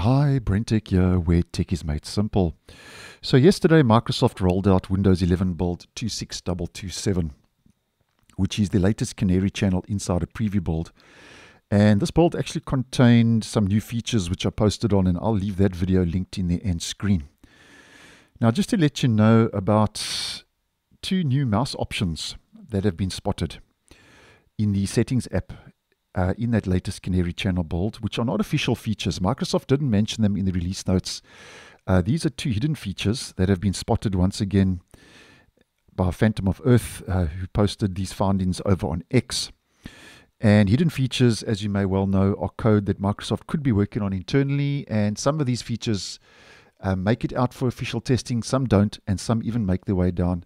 Hi, BrenTech here, where tech is made simple. So yesterday, Microsoft rolled out Windows 11 build 26227, which is the latest Canary channel Insider Preview build. And this build actually contained some new features which I posted on, and I'll leave that video linked in the end screen. Now, just to let you know about two new mouse options that have been spotted in the settings app uh, in that latest Canary channel build, which are not official features. Microsoft didn't mention them in the release notes. Uh, these are two hidden features that have been spotted once again by Phantom of Earth, uh, who posted these findings over on X. And hidden features, as you may well know, are code that Microsoft could be working on internally. And some of these features uh, make it out for official testing, some don't, and some even make their way down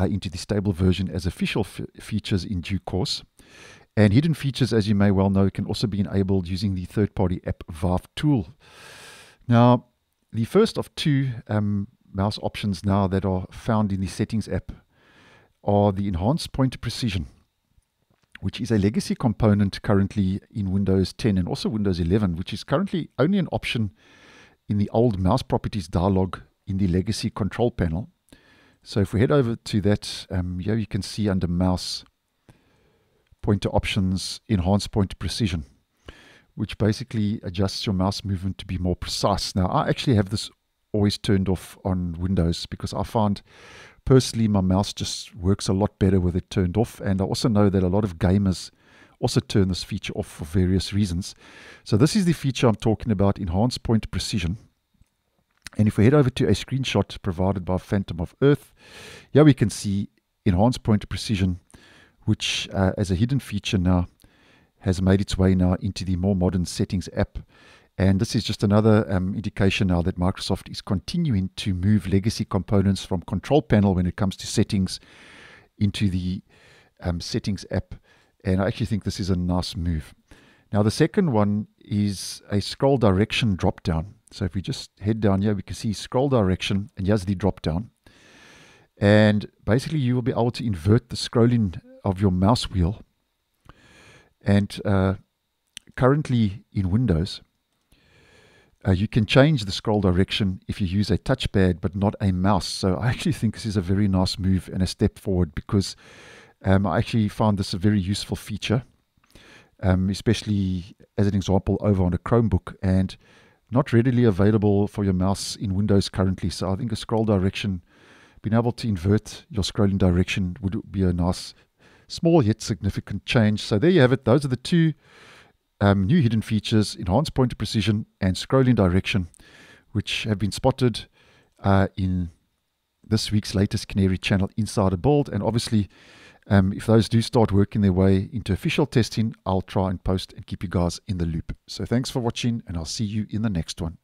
uh, into the stable version as official features in due course. And hidden features, as you may well know, can also be enabled using the third party app ViVeTool. Now, the first of two um, mouse options now that are found in the settings app are the enhanced pointer precision, which is a legacy component currently in Windows 10 and also Windows 11, which is currently only an option in the old mouse properties dialog in the legacy control panel. So if we head over to that, um, here you can see under mouse pointer options, enhanced pointer precision, which basically adjusts your mouse movement to be more precise. Now, I actually have this always turned off on Windows because I find personally my mouse just works a lot better with it turned off. And I also know that a lot of gamers also turn this feature off for various reasons. So this is the feature I'm talking about, enhanced pointer precision. And if we head over to a screenshot provided by Phantom of Earth, here we can see enhanced pointer precision which uh, as a hidden feature now has made its way now into the more modern settings app. And this is just another um, indication now that Microsoft is continuing to move legacy components from control panel when it comes to settings into the um, settings app. And I actually think this is a nice move. Now, the second one is a scroll direction drop down. So if we just head down here, we can see scroll direction, and here's the drop down. And basically, you will be able to invert the scrolling of your mouse wheel. And uh, currently in Windows, uh, you can change the scroll direction if you use a touchpad but not a mouse. So I actually think this is a very nice move and a step forward because um, I actually found this a very useful feature, um, especially as an example over on a Chromebook and not readily available for your mouse in Windows currently. So I think a scroll direction, being able to invert your scrolling direction would be a nice Small yet significant change. So there you have it. Those are the two um, new hidden features, enhanced pointer precision and scrolling direction, which have been spotted uh, in this week's latest Canary Channel Insider build. And obviously, um, if those do start working their way into official testing, I'll try and post and keep you guys in the loop. So thanks for watching, and I'll see you in the next one.